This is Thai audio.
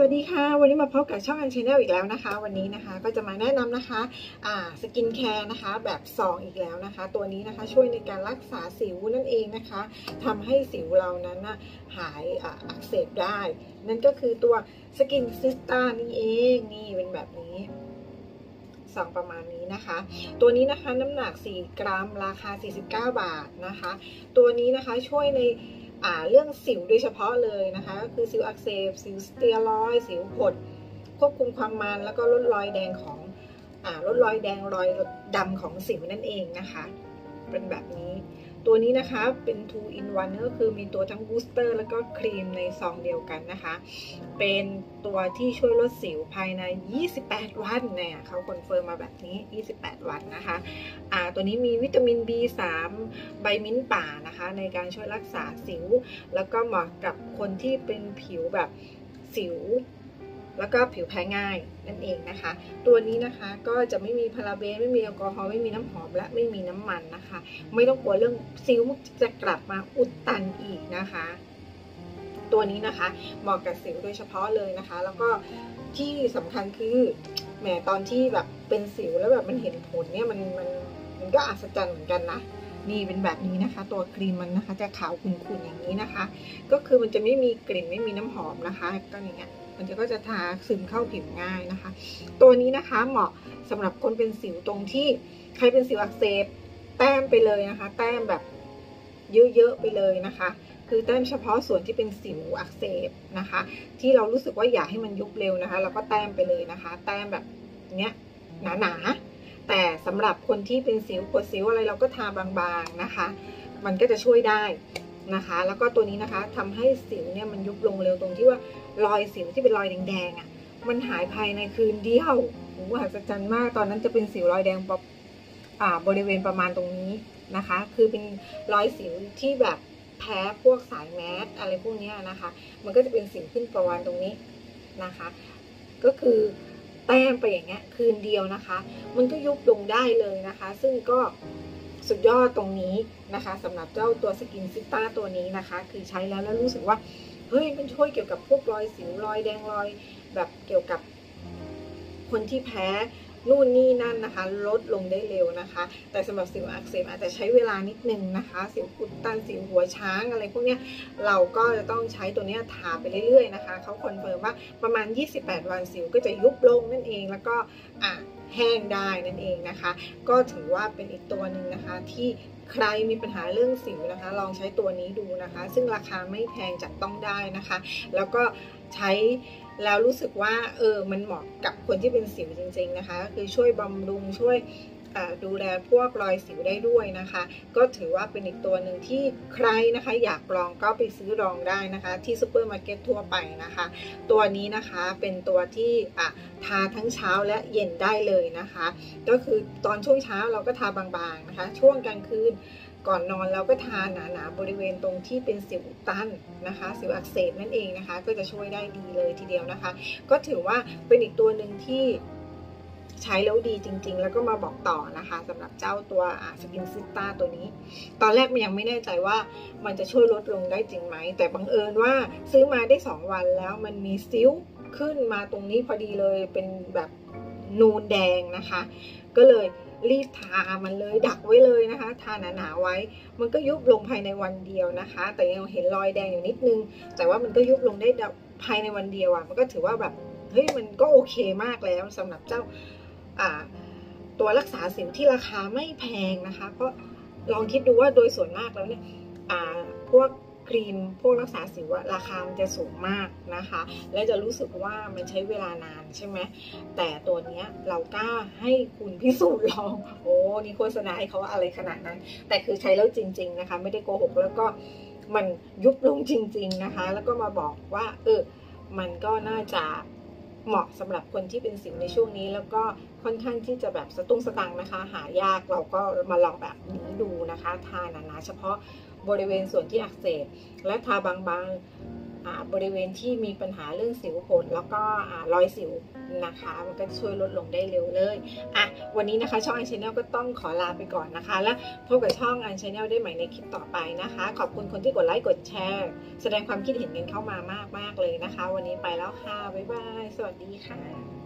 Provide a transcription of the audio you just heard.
สวัสดีค่ะ วันนี้มาพบกับช่องอัน channel อีกแล้วนะคะ วันนี้นะคะก็จะมาแนะนำนะคะอ่า skincare นะคะแบบซองอีกแล้วนะคะ ตัวนี้นะคะช่วยในการรักษาสิวนั่นเองนะคะทำให้สิวเรานั้นนะหายอักเสบได้ นั่นก็คือตัว Skinsista นี่เองนี่เป็นแบบนี้ซองประมาณนี้นะคะ ตัวนี้นะคะน้ำหนัก 4 กรัม ราคา 49 บาทนะคะ ตัวนี้นะคะช่วยใน เรื่องสิวโดยเฉพาะเลยนะคะก็คือสิวอักเสบ สิวสเตียรอยด์สิวผด ควบคุมความมันแล้วก็ลดรอยแดงของอ่าลดรอยแดงรอยดำของสิวนั่นเองนะคะ เป็นแบบนี้ ตัวนี้นะคะเป็น two in one ก็คือมีตัวทั้ง booster แล้วก็ครีมในซองเดียวกันนะคะ เป็นตัวที่ช่วยลดสิวภายใน 28 วันเนี่ยเขา confirm มาแบบนี้ 28 วันนะคะอ่าตัวนี้มีวิตามิน B3 ใบมิ้นป่านะคะ ในการช่วยรักษาสิว แล้วก็เหมาะกับคนที่เป็นผิวแบบสิว แล้วก็ผิวแพ้ง่ายนั่นเองนะคะ ตัวนี้นะคะก็จะไม่มีพาราเบนไม่มีแอลกอฮอล์ไม่มีน้ำหอมและไม่มีน้ำมันนะคะ ไม่ต้องกลัวเรื่องซิวจะกลับมาอุดตันอีกนะคะ ตัวนี้นะคะเหมาะกับสิวโดยเฉพาะเลยนะคะ แล้วก็ที่สำคัญคือแหมตอนที่แบบเป็นสิวแล้วแบบมันเห็นผลเนี่ยมันมันมันก็อัศจรรย์เหมือนกันนะนี่เป็นแบบนี้นะคะ ตัวครีมมันนะคะจะขาวขุ่นๆอย่างนี้นะคะ ก็คือมันจะไม่มีกลิ่นไม่มีน้ำหอมนะคะ ก็อย่างเงี้ย มันจะก็จะทาซึมเข้าผิวง่ายนะคะ ตัวนี้นะคะเหมาะสำหรับคนเป็นสิวตรงที่ใครเป็นสิวอักเสบแต้มไปเลยนะคะ แต้มแบบเยอะๆไปเลยนะคะ คือแต้มเฉพาะส่วนที่เป็นสิวอักเสบนะคะ ที่เรารู้สึกว่าอยากให้มันยุบเร็วนะคะเราก็แต้มไปเลยนะคะ แต้มแบบเนี้ยหนาๆแต่สำหรับคนที่เป็นสิวปวดสิวอะไรเราก็ทาบางๆนะคะ มันก็จะช่วยได้นะคะ แล้วก็ตัวนี้นะคะทำให้สิวเนี่ยมันยุบลงเร็วตรงที่ว่า รอยสิวที่เป็นรอยแดงๆอะ มันหายภายในคืนเดียวโอ้โหมหัศจรรย์มาก ตอนนั้นจะเป็นสิวรอยแดงปบอ่าบริเวณประมาณตรงนี้นะคะ คือเป็นรอยสิวที่แบบแพ้พวกสายแมสอะไรพวกนี้นะคะ มันก็จะเป็นสิวขึ้นประมาณตรงนี้นะคะ ก็คือแต้มไปอย่างเงี้ยคืนเดียวนะคะ มันก็ยุบลงได้เลยนะคะ ซึ่งก็สุดยอดตรงนี้นะคะสำหรับเจ้าตัวสกินซิต้าตัวนี้นะคะ คือใช้แล้วแล้วรู้สึกว่า เฮ้ยมันช่วยเกี่ยวกับพวกรอยสิวรอยแดงรอย แบบเกี่ยวกับคนที่แพ้นู่นนี่นั่นนะคะ ลดลงได้เร็วนะคะ แต่สำหรับสิวอักเสบอาจจะใช้เวลานิดนึงนะคะ สิวอุดตันสิวหัวช้างอะไรพวกเนี้ยเราก็จะต้องใช้ตัวเนี้ยทาไปเรื่อยๆนะคะเขา confirm ว่าประมาณ 28 วันสิวก็จะยุบลงนั่นเองแล้วก็อะ แห้งได้นั่นเองนะคะ ก็ถือว่าเป็นอีกตัวหนึ่งนะคะที่ใครมีปัญหาเรื่องสิวนะคะ ลองใช้ตัวนี้ดูนะคะ ซึ่งราคาไม่แพงจับต้องได้นะคะ แล้วก็ใช้แล้วรู้สึกว่าเออมันเหมาะกับคนที่เป็นสิวจริง ๆนะคะก็คือช่วยบำรุงช่วย ดูแลพวกรอยสิวได้ด้วยนะคะ ก็ถือว่าเป็นอีกตัวหนึ่งที่ใครนะคะอยากลองก็ไปซื้อลองได้นะคะ ที่ซูเปอร์มาร์เก็ตทั่วไปนะคะ ตัวนี้นะคะเป็นตัวที่ทาทั้งเช้าและเย็นได้เลยนะคะ ก็คือตอนช่วงเช้าเราก็ทาบางๆนะคะ ช่วงกลางคืนก่อนนอนเราก็ทาหนาๆบริเวณตรงที่เป็นสิวตันนะคะ สิวอักเสบนั่นเองนะคะ ก็จะช่วยได้ดีเลยทีเดียวนะคะ ก็ถือว่าเป็นอีกตัวหนึ่งที่ ใช้แล้วดีจริง ๆ แล้วก็มาบอกต่อนะคะสำหรับเจ้าตัว Skinsista ตัวนี้ ตอนแรกมันยังไม่แน่ใจว่ามันจะช่วยลดลงได้จริงไหม แต่บังเอิญว่าซื้อมาได้ 2 วันแล้วมันมีสิวขึ้นมาตรงนี้พอดีเลยเป็นแบบนูนแดงนะคะ ก็เลยรีบทามันเลยดักไว้เลยนะคะ ทาหนาๆไว้ มันก็ยุบลงภายในวันเดียวนะคะ แต่ยังเห็นรอยแดงอยู่นิดนึง แต่ว่ามันก็ยุบลงได้ภายในวันเดียวอะมันก็ถือว่าแบบเฮ้ยมันก็โอเคมากแล้วสำหรับเจ้า ตัวรักษาสิวที่ราคาไม่แพงนะคะเพราะลองคิดดูว่าโดยส่วนมากแล้วเนี่ยพวกครีมพวกรักษาสิวราคามันจะสูงมากนะคะ และจะรู้สึกว่ามันใช้เวลานานใช่ไหมแต่ตัวเนี้ยเรากล้าให้คุณพิสูจน์ลอง โอ้นี่โฆษณาให้เขาอะไรขนาดนั้น แต่คือใช้แล้วจริง ๆนะคะ ไม่ได้โกหกแล้วก็มันยุบลงจริง ๆนะคะ แล้วก็มาบอกว่าเออมันก็น่าจะ เหมาะสำหรับคนที่เป็นสิวในช่วงนี้ แล้วก็ค่อนข้างที่จะแบบสตุ้งสตังนะคะ หายากเราก็มาลองแบบนี้ดูนะคะ ทาหนาๆเฉพาะบริเวณส่วนที่อักเสบและทาบางๆ บริเวณที่มีปัญหาเรื่องสิวผดแล้วก็รอยสิวนะคะ มันก็ช่วยลดลงได้เร็วเลยอะวันนี้นะคะช่องอันชแนลก็ต้องขอลาไปก่อนนะคะ แล้วพบกับช่องอันชแนลได้ใหม่ในคลิปต่อไปนะคะ ขอบคุณคนที่กดไลค์กดแชร์ แสดงความคิดเห็นกันเข้ามามากมากเลยนะคะ วันนี้ไปแล้วค่ะบ๊ายบายสวัสดีค่ะ